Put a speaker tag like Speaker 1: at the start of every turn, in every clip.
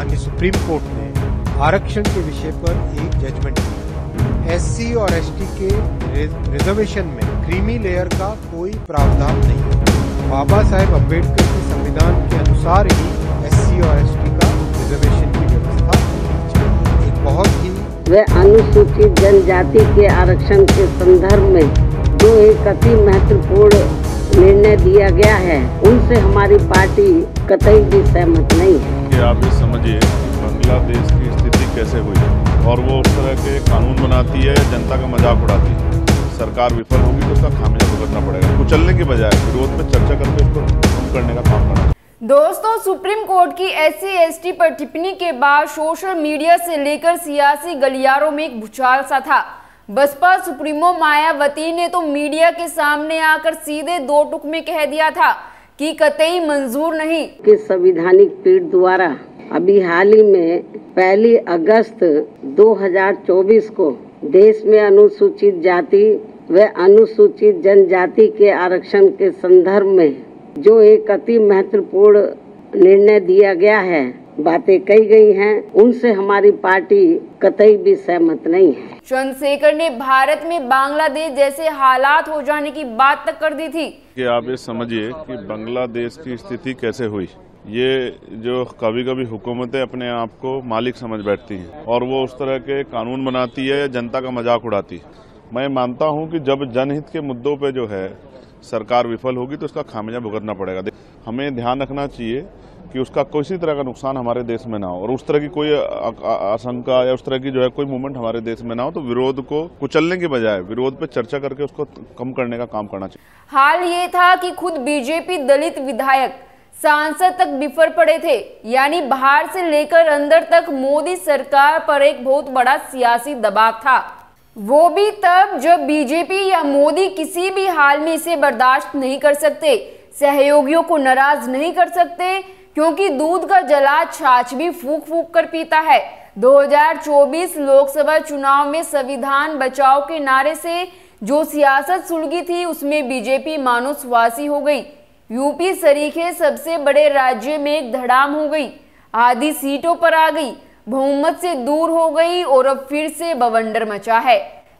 Speaker 1: माननीय supreme court ने आरक्षण के विषय पर एक जजमेंट दिया। एससी और एसटी के रिजर्वेशन में क्रीमी लेयर का कोई प्रावधान नहीं है। बाबा साहेब अंबेडकर के संविधान के अनुसार ही एससी और एसटी का रिजर्वेशन की व्यवस्था एक बहुत ही
Speaker 2: व अनुसूचित जनजाति के आरक्षण के संदर्भ में जो एक अति महत्वपूर्ण निर्णय दिया गया है उनसे हमारी पार्टी कतई भी सहमत नहीं है।
Speaker 3: कि आप ये समझिए बांग्लादेश की स्थिति कैसे हुई है। और वो उस तरह के कानून बनाती है जनता का मज़ाक उड़ाती है। सरकार विफल होगी तो उसका खामियाजा भुगतना पड़ेगा। कुचलने के बजाय विरोध में चर्चा करके उसको कम करने का काम करना
Speaker 4: दोस्तों सुप्रीम कोर्ट की एस सी पर टिप्पणी के बाद सोशल मीडिया से लेकर सियासी गलियारों में एक भूचाल सा था। बसपा सुप्रीमो मायावती ने तो मीडिया के सामने आकर सीधे दो टुक में कह दिया था कि कतई मंजूर नहीं।
Speaker 2: कि संविधानिक पीठ द्वारा अभी हाल ही में पहली अगस्त 2024 को देश में अनुसूचित जाति व अनुसूचित जनजाति के आरक्षण के संदर्भ में जो एक अति महत्वपूर्ण निर्णय दिया गया है बातें कही गई हैं उनसे हमारी पार्टी कतई भी सहमत नहीं है।
Speaker 4: चंद्रशेखर ने भारत में बांग्लादेश जैसे हालात हो जाने की बात तक कर दी थी।
Speaker 3: कि आप ये समझिए कि बांग्लादेश की स्थिति कैसे हुई। ये जो कभी कभी हुकूमतें अपने आप को मालिक समझ बैठती हैं और वो उस तरह के कानून बनाती है या जनता का मज़ाक उड़ाती है। मैं मानता हूँ कि जब जनहित के मुद्दों पे जो है सरकार विफल होगी तो उसका खामियाजा भुगतना पड़ेगा। हमें ध्यान रखना चाहिए कि उसका किसी तरह का नुकसान हमारे देश में ना हो। और उस तरह की कोई आशंका या उस तरह की जो है कोई मूवमेंट हमारे देश में ना हो तो विरोध को कुचलने के बजाय, विरोध पे चर्चा करके उसको कम करने का काम करना चाहिए।
Speaker 4: हाल ये था कि खुद बीजेपी दलित विधायक सांसद तक बिफर पड़े थे। यानी बाहर से लेकर अंदर तक मोदी सरकार पर एक बहुत बड़ा सियासी दबाव था। वो भी तब जब बीजेपी या मोदी किसी भी हाल में इसे बर्दाश्त नहीं कर सकते, सहयोगियों को नाराज़ नहीं कर सकते, क्योंकि दूध का जला छाछ भी फूक फूक कर पीता है। 2024 लोकसभा चुनाव में संविधान बचाओ के नारे से जो सियासत सुलगी थी, उसमें बीजेपी मानो स्वासी हो गई। यूपी सरीखे सबसे बड़े राज्य में एक धड़ाम हो गई। आधी सीटों पर आ गई। बहुमत से दूर हो गई और अब फिर से बवंडर मचा है।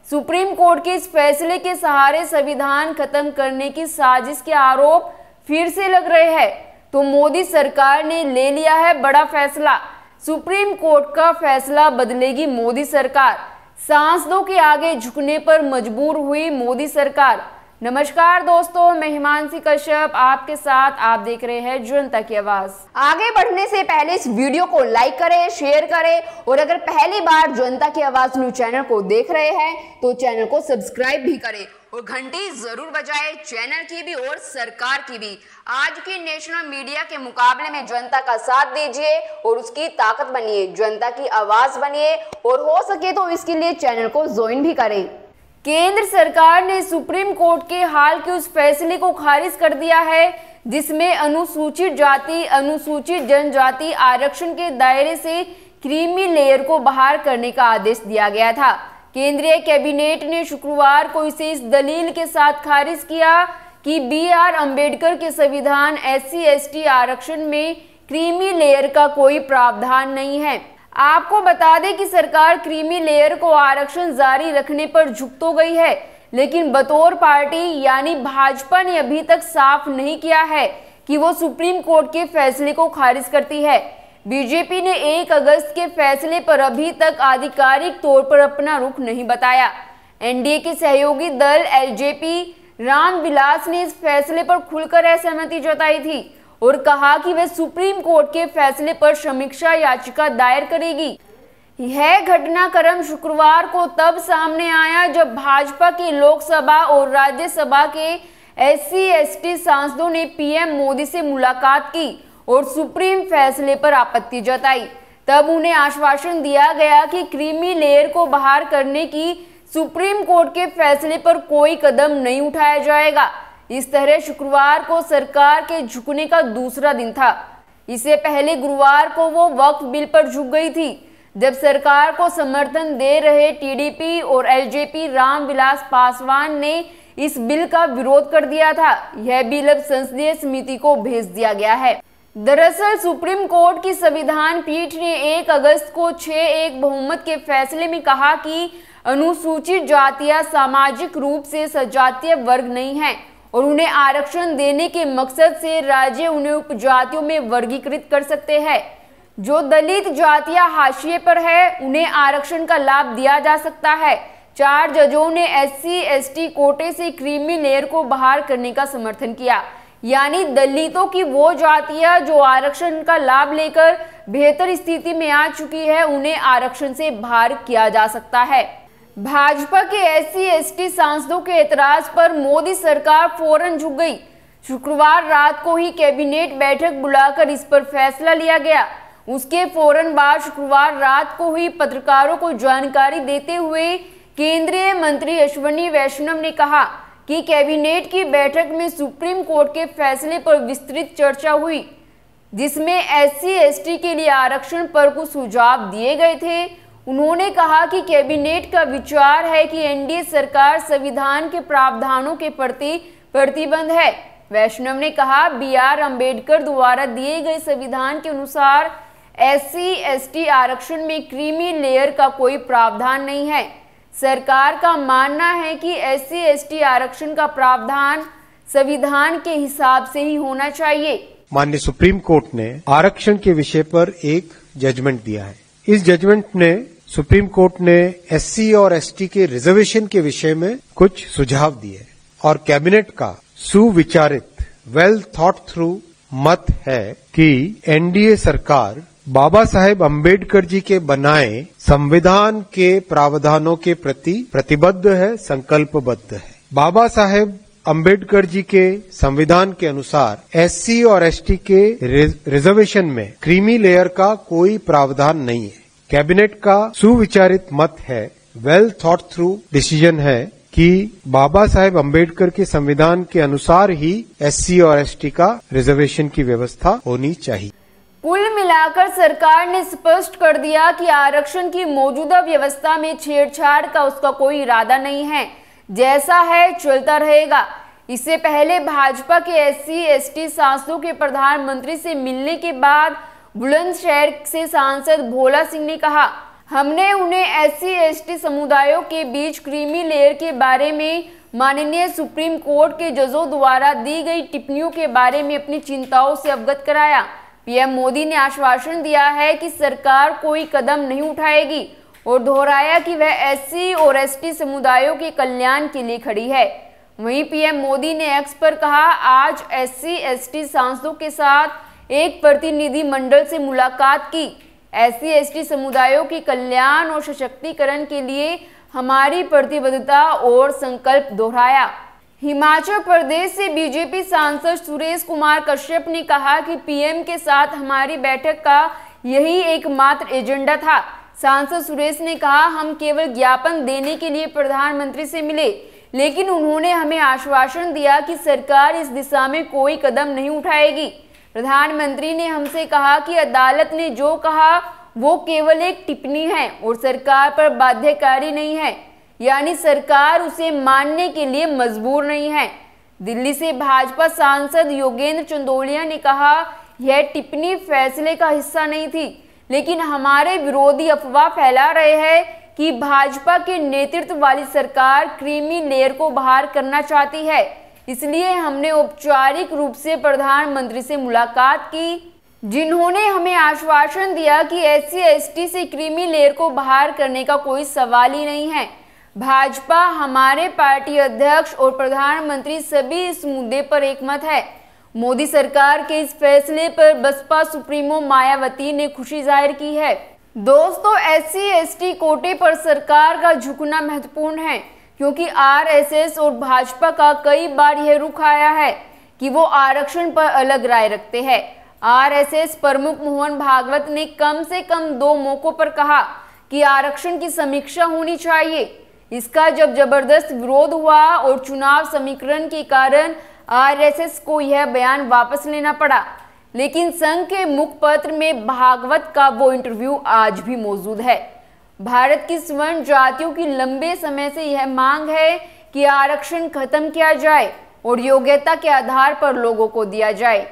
Speaker 4: सुप्रीम कोर्ट के इस फैसले के सहारे संविधान खत्म करने की साजिश के आरोप फिर से लग रहे हैं। तो मोदी सरकार ने ले लिया है बड़ा फैसला। सुप्रीम कोर्ट का फैसला बदलेगी मोदी सरकार। सांसदों के आगे झुकने पर मजबूर हुई मोदी सरकार। नमस्कार दोस्तों, मैं हिमांशी कश्यप, आपके साथ आप देख रहे हैं जनता की आवाज़। आगे बढ़ने से पहले इस वीडियो को लाइक करें शेयर करें और अगर पहली बार जनता की आवाज़ न्यूज़ चैनल को देख रहे हैं तो चैनल को सब्सक्राइब भी करें और घंटी ज़रूर बजाए चैनल की भी और सरकार की भी। आज की नेशनल मीडिया के मुकाबले में जनता का साथ दीजिए और उसकी ताकत बनिए जनता की आवाज़ बनिए और हो सके तो इसके लिए चैनल को ज्वाइन भी करें। केंद्र सरकार ने सुप्रीम कोर्ट के हाल के उस फैसले को खारिज कर दिया है, जिसमें अनुसूचित जाति, अनुसूचित जनजाति आरक्षण के दायरे से क्रीमी लेयर को बाहर करने का आदेश दिया गया था। केंद्रीय कैबिनेट ने शुक्रवार को इसे इस दलील के साथ खारिज किया कि बी आर अंबेडकर के संविधान एस सी आरक्षण में क्रीमी लेयर का कोई प्रावधान नहीं है। आपको बता दें कि सरकार क्रीमी लेयर को आरक्षण जारी रखने पर झुक तो गई है, लेकिन बतौर पार्टी यानी भाजपा ने अभी तक साफ़ नहीं किया है कि वो सुप्रीम कोर्ट के फैसले को खारिज करती है। बीजेपी ने 1 अगस्त के फैसले पर अभी तक आधिकारिक तौर पर अपना रुख नहीं बताया। एनडीए के सहयोगी दल एलजेपी रामविलास ने इस फैसले पर खुलकर असहमति जताई थी। और कहा कि वह सुप्रीम कोर्ट के फैसले पर समीक्षा याचिका दायर करेगी। यह घटनाक्रम शुक्रवार को तब सामने आया जब भाजपा के लोकसभा और राज्यसभा के एस सी सांसदों ने पीएम मोदी से मुलाकात की और सुप्रीम फैसले पर आपत्ति जताई। तब उन्हें आश्वासन दिया गया कि क्रीमी लेयर को बाहर करने की सुप्रीम कोर्ट के फैसले पर कोई कदम नहीं उठाया जाएगा। इस तरह शुक्रवार को सरकार के झुकने का दूसरा दिन था। इससे पहले गुरुवार को वो वक्त बिल पर झुक गई थी, जब सरकार को समर्थन दे रहे टीडीपी और एलजेपी रामविलास पासवान ने इस बिल का विरोध कर दिया था। यह बिल अब संसदीय समिति को भेज दिया गया है। दरअसल सुप्रीम कोर्ट की संविधान पीठ ने 1 अगस्त को 6 एक बहुमत के फैसले में कहा कि अनुसूचित जातियाँ सामाजिक रूप से सजातीय वर्ग नहीं है। और उन्हें आरक्षण देने के मकसद से राज्य उन्हें उपजातियों में वर्गीकृत कर सकते हैं। जो दलित जातियाँ हाशिए पर है, उन्हें आरक्षण का लाभ दिया जा सकता है। चार जजों ने एस सी कोटे से क्रीमी लेयर को बाहर करने का समर्थन किया। यानी दलितों की वो जातियाँ जो आरक्षण का लाभ लेकर बेहतर स्थिति में आ चुकी है, उन्हें आरक्षण से बाहर किया जा सकता है। भाजपा के एस सी सांसदों के एतराज़ पर मोदी सरकार फ़ौरन झुक गई। शुक्रवार रात को ही कैबिनेट बैठक बुलाकर इस पर फैसला लिया गया। उसके फ़ौरन बाद शुक्रवार रात को हुई पत्रकारों को जानकारी देते हुए केंद्रीय मंत्री अश्वनी वैष्णव ने कहा कि कैबिनेट की बैठक में सुप्रीम कोर्ट के फैसले पर विस्तृत चर्चा हुई, जिसमें एस सी के लिए आरक्षण पर कुछ सुझाव दिए गए थे उन्होंने कहा कि कैबिनेट का विचार है कि एनडीए सरकार संविधान के प्रावधानों के प्रति प्रतिबंध है। वैष्णव ने कहा बी आर अंबेडकर द्वारा दिए गए संविधान के अनुसार एस सी आरक्षण में क्रीमी लेयर का कोई प्रावधान नहीं है। सरकार का मानना है कि एस सी आरक्षण का प्रावधान संविधान के हिसाब से ही होना चाहिए।
Speaker 1: माननीय सुप्रीम कोर्ट ने आरक्षण के विषय पर एक जजमेंट दिया है। इस जजमेंट ने, सुप्रीम कोर्ट ने एससी और एसटी के रिजर्वेशन के विषय में कुछ सुझाव दिए और कैबिनेट का सुविचारित वेल थॉट थ्रू मत है कि एनडीए सरकार बाबा साहेब अंबेडकर जी के बनाए संविधान के प्रावधानों के प्रति प्रतिबद्ध है, संकल्पबद्ध है। बाबा साहेब अंबेडकर जी के संविधान के अनुसार एससी और एसटी के रिजर्वेशन में क्रीमी लेयर का कोई प्रावधान नहीं है। कैबिनेट का सुविचारित मत है। वेल थॉट थ्रू डिसीज़न है कि बाबा साहेब अंबेडकर के संविधान के अनुसार ही एससी और एसटी का रिजर्वेशन की व्यवस्था होनी चाहिए।
Speaker 4: कुल मिलाकर सरकार ने स्पष्ट कर दिया कि आरक्षण की मौजूदा व्यवस्था में छेड़छाड़ का उसका कोई इरादा नहीं है। जैसा है, चलता रहेगा। इससे पहले भाजपा के एससी, एसटी सांसदों के प्रधानमंत्री से मिलने के बाद बुलंदशहर से सांसद भोला सिंह ने कहा, हमने उन्हें एस सी समुदायों के बीच क्रीमी लेयर के बारे में, माननीय सुप्रीम कोर्ट के जजों द्वारा दी गई टिप्पणियों के बारे में अपनी चिंताओं से अवगत कराया। पीएम मोदी ने आश्वासन दिया है कि सरकार कोई कदम नहीं उठाएगी। और दोहराया कि वह एससी और एसटी समुदायों के कल्याण के लिए खड़ी है। वहीं पीएम मोदी ने एक्स पर कहा, आज एससी, एसटी सांसदों के साथ एक प्रतिनिधि मंडल से मुलाकात की। एस सी समुदायों के कल्याण और सशक्तिकरण के लिए हमारी प्रतिबद्धता और संकल्प दोहराया। हिमाचल प्रदेश से बीजेपी सांसद सुरेश कुमार कश्यप ने कहा कि पीएम के साथ हमारी बैठक का यही एकमात्र एजेंडा था। सांसद सुरेश ने कहा, हम केवल ज्ञापन देने के लिए प्रधानमंत्री से मिले, लेकिन उन्होंने हमें आश्वासन दिया कि सरकार इस दिशा में कोई कदम नहीं उठाएगी। प्रधानमंत्री ने हमसे कहा कि अदालत ने जो कहा, वो केवल एक टिप्पणी है और सरकार पर बाध्यकारी नहीं है। यानी सरकार उसे मानने के लिए मजबूर नहीं है। दिल्ली से भाजपा सांसद योगेंद्र चंदोलिया ने कहा, यह टिप्पणी फैसले का हिस्सा नहीं थी। लेकिन हमारे विरोधी अफवाह फैला रहे हैं कि भाजपा के नेतृत्व वाली सरकार क्रीमी लेयर को बाहर करना चाहती है। इसलिए हमने औपचारिक रूप से प्रधानमंत्री से मुलाकात की, जिन्होंने हमें आश्वासन दिया कि एस सी से क्रीमी लेयर को बाहर करने का कोई सवाल ही नहीं है। भाजपा हमारे पार्टी अध्यक्ष और प्रधानमंत्री सभी इस मुद्दे पर एकमत है। मोदी सरकार के इस फैसले पर बसपा सुप्रीमो मायावती ने खुशी ज़ाहिर की है। दोस्तों एस सी कोटे पर सरकार का झुकना महत्वपूर्ण है, क्योंकि आरएसएस और भाजपा का कई बार यह रुख आया है कि वो आरक्षण पर अलग राय रखते हैं। आरएसएस प्रमुख मोहन भागवत ने कम से कम दो मौकों पर कहा कि आरक्षण की समीक्षा होनी चाहिए। इसका जब ज़बरदस्त विरोध हुआ और चुनाव समीकरण के कारण आरएसएस को यह बयान वापस लेना पड़ा। लेकिन संघ के मुखपत्र में भागवत का वो इंटरव्यू आज भी मौजूद है। भारत की स्वर्ण जातियों की लंबे समय से यह मांग है कि आरक्षण खत्म किया जाए और योग्यता के आधार पर लोगों को दिया जाए।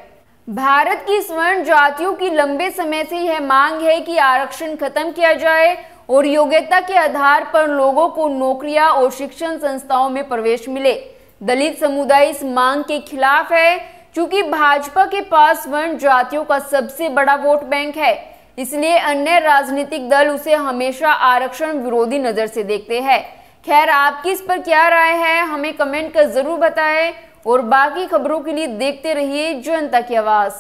Speaker 4: भारत की स्वर्ण जातियों की लंबे समय से यह मांग है कि आरक्षण खत्म किया जाए और योग्यता के आधार पर लोगों को नौकरियाँ और शिक्षण संस्थाओं में प्रवेश मिले। दलित समुदाय इस मांग के खिलाफ है, क्योंकि भाजपा के पास वर्ण जातियों का सबसे बड़ा वोट बैंक है। इसलिए अन्य राजनीतिक दल उसे हमेशा आरक्षण विरोधी नज़र से देखते हैं। खैर, आपकी इस पर क्या राय है, हमें कमेंट कर ज़रूर बताएँ और बाकी खबरों के लिए देखते रहिए जनता की आवाज़।